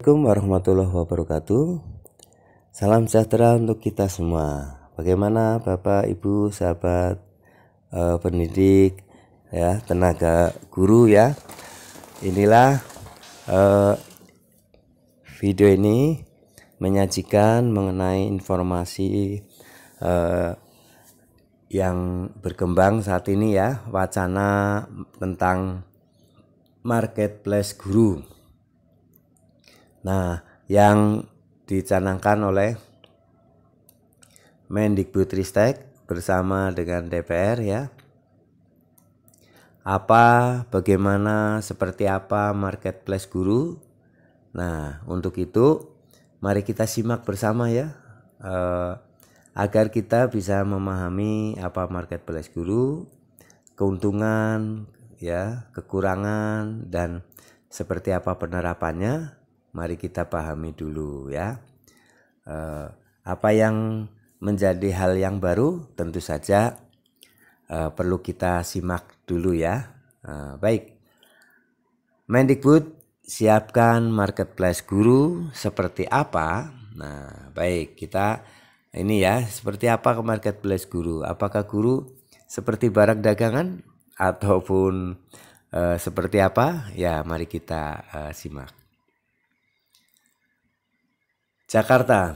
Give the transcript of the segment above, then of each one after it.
Assalamualaikum warahmatullahi wabarakatuh. Salam sejahtera untuk kita semua. Bagaimana Bapak, Ibu, sahabat eh, pendidik, ya tenaga guru ya. Inilah eh, video ini menyajikan mengenai informasi eh, yang berkembang saat ini ya, wacana tentang marketplace guru. Nah, yang dicanangkan oleh Mendikbudristek bersama dengan DPR ya. Apa, bagaimana, seperti apa marketplace guru? Nah, untuk itu mari kita simak bersama ya. Eh, agar kita bisa memahami apa marketplace guru, keuntungan, ya, kekurangan dan seperti apa penerapannya mari kita pahami dulu ya. Eh, apa yang menjadi hal yang baru tentu saja eh, perlu kita simak dulu ya. Eh, baik, Mendikbud siapkan marketplace guru seperti apa? Nah, baik kita ini ya seperti apa ke marketplace guru? Apakah guru seperti barang dagangan ataupun uh, seperti apa? Ya, mari kita uh, simak. Jakarta,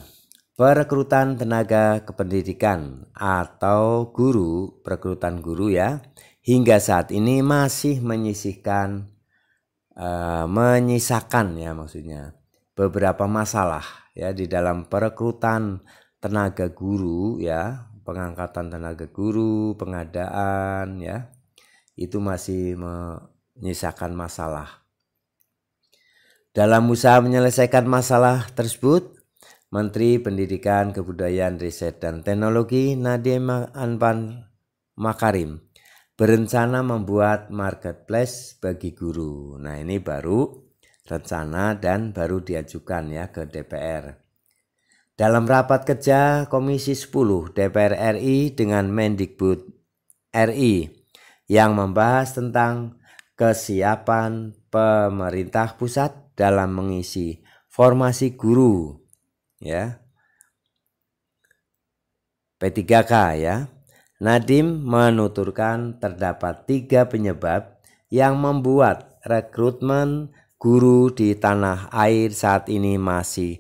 perekrutan tenaga kependidikan atau guru, perekrutan guru ya, hingga saat ini masih menyisihkan, uh, menyisakan ya maksudnya beberapa masalah ya di dalam perekrutan tenaga guru ya, pengangkatan tenaga guru, pengadaan ya, itu masih menyisakan masalah. Dalam usaha menyelesaikan masalah tersebut, Menteri Pendidikan, Kebudayaan, Riset, dan Teknologi Nadiem Anpan Makarim berencana membuat marketplace bagi guru. Nah ini baru rencana dan baru diajukan ya ke DPR. Dalam rapat kerja Komisi 10 DPR RI dengan Mendikbud RI yang membahas tentang kesiapan pemerintah pusat dalam mengisi formasi guru ya. P3K ya. Nadim menuturkan terdapat tiga penyebab yang membuat rekrutmen guru di tanah air saat ini masih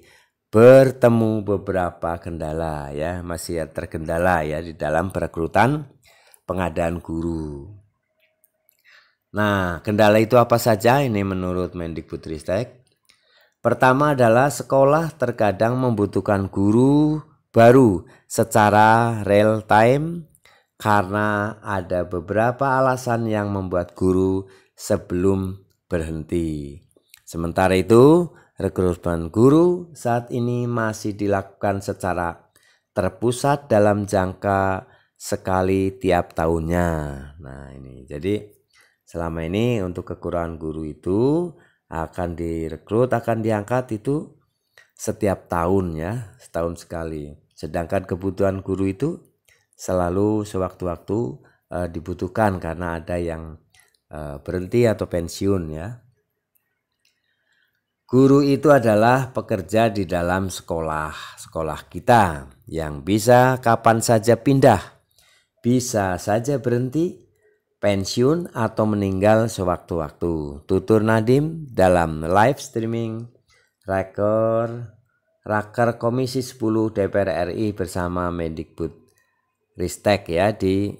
bertemu beberapa kendala ya masih terkendala ya di dalam perekrutan pengadaan guru. Nah, kendala itu apa saja ini menurut Mendikbudristek? Pertama adalah sekolah terkadang membutuhkan guru baru secara real time karena ada beberapa alasan yang membuat guru sebelum berhenti. Sementara itu, rekrutmen guru saat ini masih dilakukan secara terpusat dalam jangka sekali tiap tahunnya. Nah, ini jadi selama ini untuk kekurangan guru itu akan direkrut akan diangkat itu setiap tahun ya setahun sekali. Sedangkan kebutuhan guru itu selalu sewaktu-waktu e, dibutuhkan karena ada yang e, berhenti atau pensiun ya. Guru itu adalah pekerja di dalam sekolah, sekolah kita yang bisa kapan saja pindah, bisa saja berhenti, pensiun atau meninggal sewaktu-waktu. Tutur Nadim dalam live streaming Raker Raker Komisi 10 DPR RI bersama Mendikbud Ristek ya di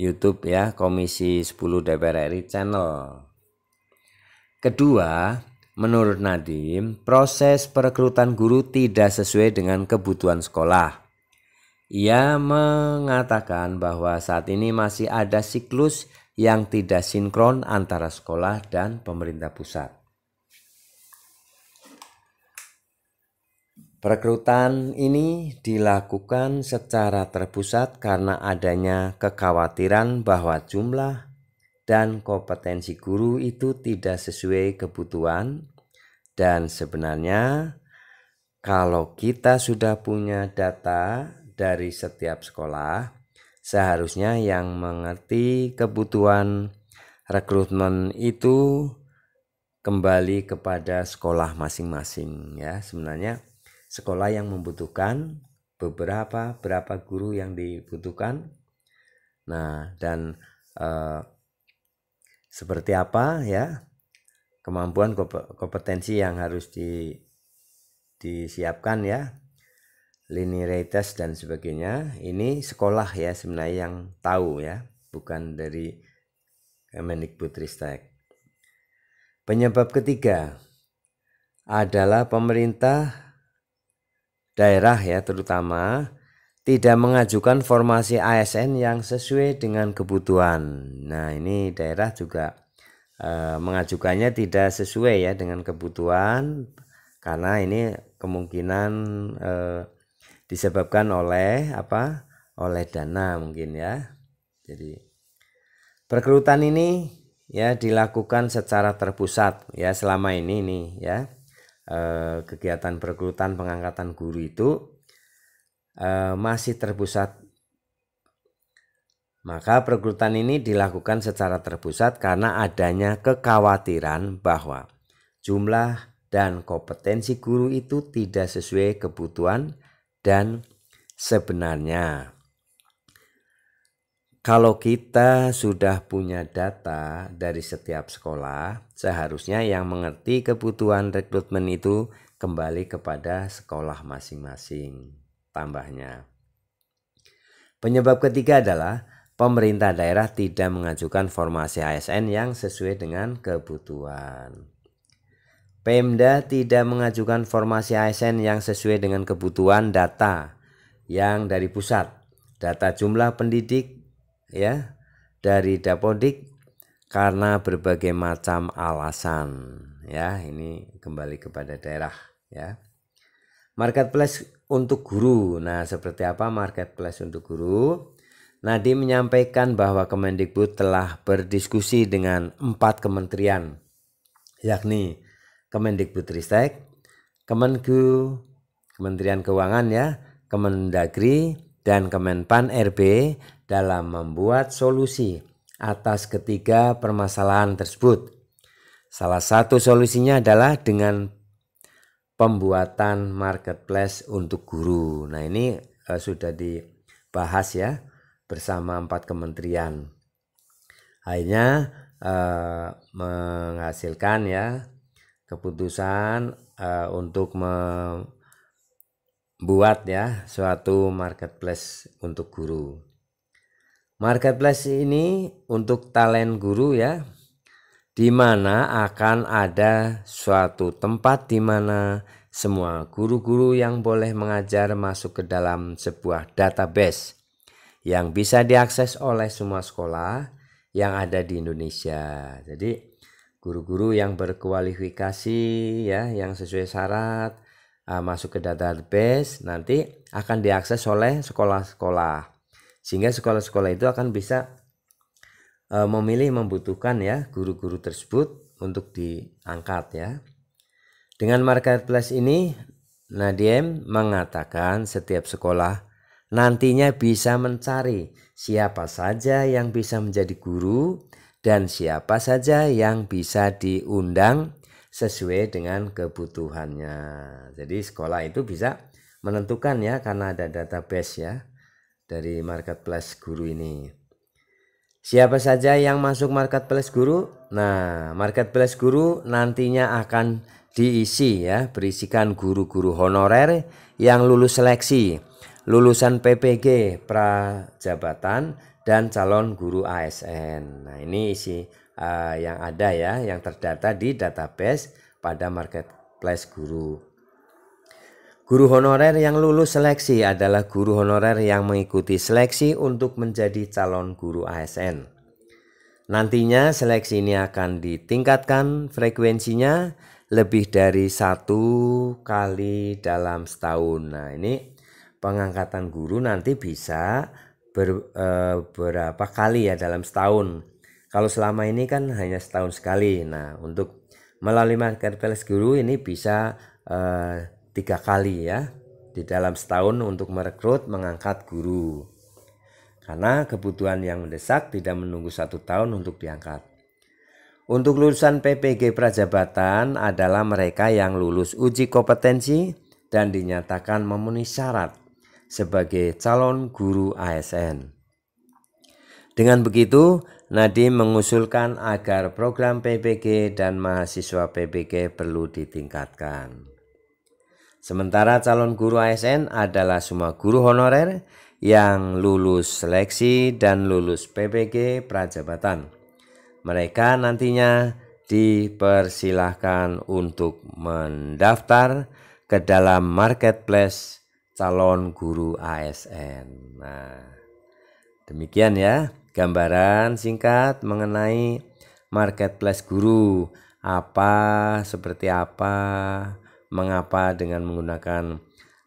YouTube ya Komisi 10 DPR RI channel. Kedua, menurut Nadim, proses perekrutan guru tidak sesuai dengan kebutuhan sekolah. Ia mengatakan bahwa saat ini masih ada siklus yang tidak sinkron antara sekolah dan pemerintah pusat. Perekrutan ini dilakukan secara terpusat karena adanya kekhawatiran bahwa jumlah dan kompetensi guru itu tidak sesuai kebutuhan dan sebenarnya kalau kita sudah punya data dari setiap sekolah seharusnya yang mengerti kebutuhan rekrutmen itu kembali kepada sekolah masing-masing ya. Sebenarnya sekolah yang membutuhkan beberapa berapa guru yang dibutuhkan. Nah dan eh, seperti apa ya kemampuan kompetensi yang harus di disiapkan ya linearitas dan sebagainya ini sekolah ya sebenarnya yang tahu ya bukan dari Kemendikbudristek Penyebab ketiga adalah pemerintah daerah ya terutama tidak mengajukan formasi ASN yang sesuai dengan kebutuhan. Nah, ini daerah juga e, mengajukannya tidak sesuai ya dengan kebutuhan karena ini kemungkinan e, disebabkan oleh apa? oleh dana mungkin ya. Jadi perekrutan ini ya dilakukan secara terpusat ya selama ini nih ya eh, kegiatan perekrutan pengangkatan guru itu eh, masih terpusat maka perekrutan ini dilakukan secara terpusat karena adanya kekhawatiran bahwa jumlah dan kompetensi guru itu tidak sesuai kebutuhan dan sebenarnya kalau kita sudah punya data dari setiap sekolah, seharusnya yang mengerti kebutuhan rekrutmen itu kembali kepada sekolah masing-masing. Tambahnya, penyebab ketiga adalah pemerintah daerah tidak mengajukan formasi ASN yang sesuai dengan kebutuhan. Pemda tidak mengajukan formasi ASN yang sesuai dengan kebutuhan data yang dari pusat, data jumlah pendidik ya dari Dapodik karena berbagai macam alasan ya. Ini kembali kepada daerah ya. Marketplace untuk guru. Nah seperti apa marketplace untuk guru? Nadi menyampaikan bahwa Kemendikbud telah berdiskusi dengan empat kementerian yakni Kemendikbudristek, Kemenku, Kementerian Keuangan ya, Kemendagri, dan Kemenpan RB dalam membuat solusi atas ketiga permasalahan tersebut. Salah satu solusinya adalah dengan pembuatan marketplace untuk guru. Nah, ini uh, sudah dibahas ya bersama empat kementerian. Akhirnya uh, menghasilkan ya keputusan uh, untuk membuat ya suatu marketplace untuk guru. Marketplace ini untuk talent guru ya, di mana akan ada suatu tempat di mana semua guru-guru yang boleh mengajar masuk ke dalam sebuah database yang bisa diakses oleh semua sekolah yang ada di Indonesia. Jadi guru-guru yang berkualifikasi ya, yang sesuai syarat uh, masuk ke database nanti akan diakses oleh sekolah-sekolah. Sehingga sekolah-sekolah itu akan bisa e, memilih membutuhkan ya guru-guru tersebut untuk diangkat ya. Dengan marketplace ini Nadiem mengatakan setiap sekolah nantinya bisa mencari siapa saja yang bisa menjadi guru dan siapa saja yang bisa diundang sesuai dengan kebutuhannya. Jadi sekolah itu bisa menentukan ya karena ada database ya dari marketplace guru ini. Siapa saja yang masuk marketplace guru? Nah, marketplace guru nantinya akan diisi ya, berisikan guru-guru honorer yang lulus seleksi, lulusan PPG prajabatan dan calon guru ASN. Nah, ini isi uh, yang ada ya, yang terdata di database pada marketplace guru. Guru honorer yang lulus seleksi adalah guru honorer yang mengikuti seleksi untuk menjadi calon guru ASN. Nantinya seleksi ini akan ditingkatkan frekuensinya lebih dari satu kali dalam setahun. Nah ini pengangkatan guru nanti bisa ber, e, berapa kali ya dalam setahun. Kalau selama ini kan hanya setahun sekali. Nah untuk melalui marketplace guru ini bisa e, tiga kali ya di dalam setahun untuk merekrut mengangkat guru karena kebutuhan yang mendesak tidak menunggu satu tahun untuk diangkat Untuk lulusan PPG Prajabatan adalah mereka yang lulus uji kompetensi dan dinyatakan memenuhi syarat sebagai calon guru ASN. Dengan begitu, Nadiem mengusulkan agar program PPG dan mahasiswa PPG perlu ditingkatkan. Sementara calon guru ASN adalah semua guru honorer yang lulus seleksi dan lulus PPG Prajabatan mereka nantinya dipersilahkan untuk mendaftar ke dalam marketplace calon guru ASN. Nah, demikian ya gambaran singkat mengenai marketplace guru. Apa, seperti apa, mengapa dengan menggunakan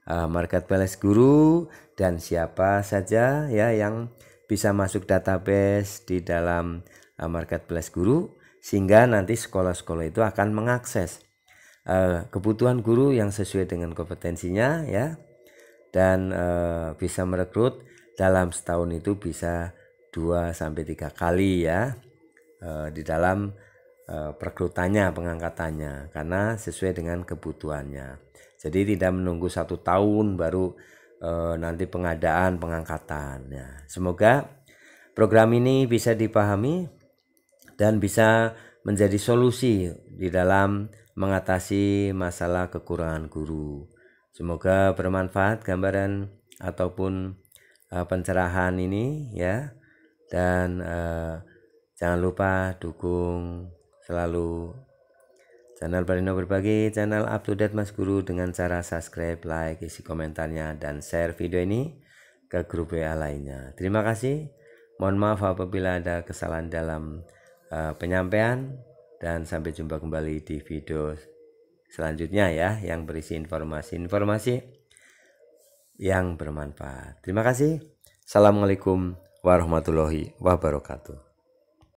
uh, marketplace guru dan siapa saja ya yang bisa masuk database di dalam uh, marketplace guru sehingga nanti sekolah-sekolah itu akan mengakses uh, kebutuhan guru yang sesuai dengan kompetensinya ya dan uh, bisa merekrut dalam setahun itu bisa 2 sampai tiga kali ya uh, di dalam uh, perekrutannya pengangkatannya. Karena sesuai dengan kebutuhannya. Jadi tidak menunggu satu tahun baru uh, nanti pengadaan pengangkatan. Ya semoga program ini bisa dipahami dan bisa menjadi solusi di dalam mengatasi masalah kekurangan guru. Semoga bermanfaat gambaran ataupun uh, pencerahan ini ya. Dan uh, jangan lupa dukung selalu channel Barino Berbagi, channel up to date Mas Guru dengan cara subscribe, like, isi komentarnya dan share video ini ke grup WA lainnya. Terima kasih. Mohon maaf apabila ada kesalahan dalam uh, penyampaian dan sampai jumpa kembali di video selanjutnya ya yang berisi informasi-informasi yang bermanfaat. Terima kasih. Assalamualaikum warahmatullahi wabarakatuh.